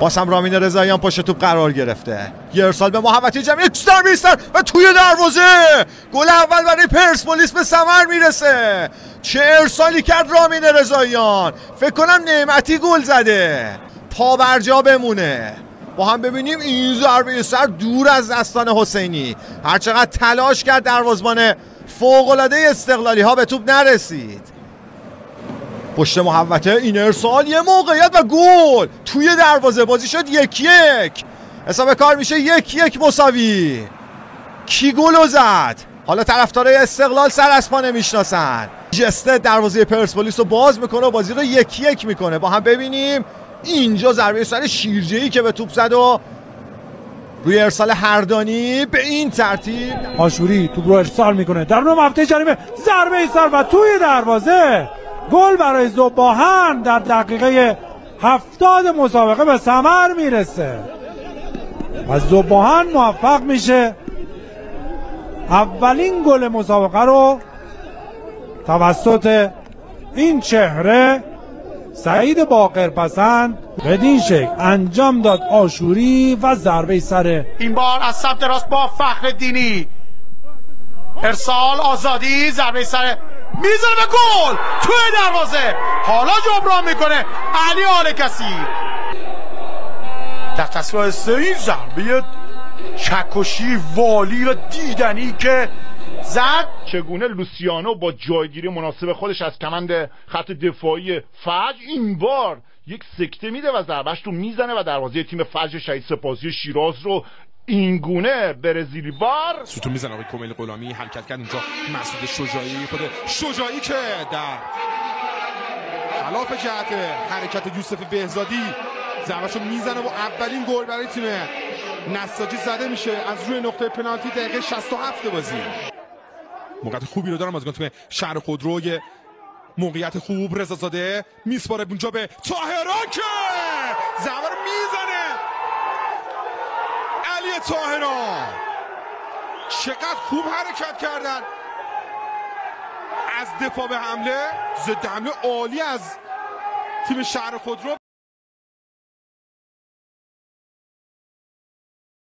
باز هم رامین رضاییان پشت توپ قرار گرفته. یه ارسال به محوطه جمعی. اکستر میستر و توی دروازه. گل اول برای پرسپولیس به ثمر می‌رسه. چه ارسالی کرد رامین رضاییان؟ فکر کنم نعمتی گل زده. پا برجا بمونه. با هم ببینیم این ضربه سر دور از دستان حسینی. هرچقدر تلاش کرد دروازبان فوقالعاده استقلالی ها به توپ نرسید. پشت محوطه این ارسال یه موقعیت و گل. توی دروازه بازی شد یک یک. حساب کار میشه یک یک مساوی. کی گل زد؟ حالا طرفدارای استقلال سر از پا نمی‌شناسن. جسته دروازه پرسپولیس رو باز می‌کنه و بازی رو یک یک می‌کنه. با هم ببینیم. اینجا ضربه سر شیرجهی که به توپ زد و روی ارسال هردانی به این ترتیب. آشوری توپ رو ارسال می‌کنه. در نوم هفته جریمه. ضربه سر و توی دروازه. گل برای زباهن در دقیقه هفتاد مسابقه به ثمر می‌رسه. و زباهن موفق میشه. اولین گل مسابقه رو توسط این چهره سعید باقر پسند بدین شکل انجام داد آشوری و ضربه سر. این بار از سمت راست با فخر دینی. ارسال آزادی ضربه سر می‌زنه به گل توی دروازه. حالا جبران می‌کنه علی آل کسی در تصویر سه این ضربه چکشی والی و دیدنی که زد. چگونه لوسیانو با جایگیری مناسب خودش از کمند خط دفاعی فج این بار یک سکته میده و ضربش رو می‌زنه و دروازه تیم فجر شهید سپاسی شیراز رو این گونه برزیلی بار. سوتو می‌زنه آقای کمیل غلامی حرکت کرد اینجا. مسعود شجاعی خود شجاعی که در خلاف جهت حرکت یوسف بهزادی ضربهشو می‌زنه و اولین گل برای تیم نساجی زده میشه. از روی نقطه پنالتی دقیقه 67 بازی. موقعیت خوبی رو دارم از تیم شهر خودرو یه موقعیت خوب رضا زاده. میسپاره اونجا به طاهران که رو می‌زنه. علی طاهران چقدر خوب حرکت کردن. از دفاع به حمله ضد حمله عالی از تیم شهر خودرو.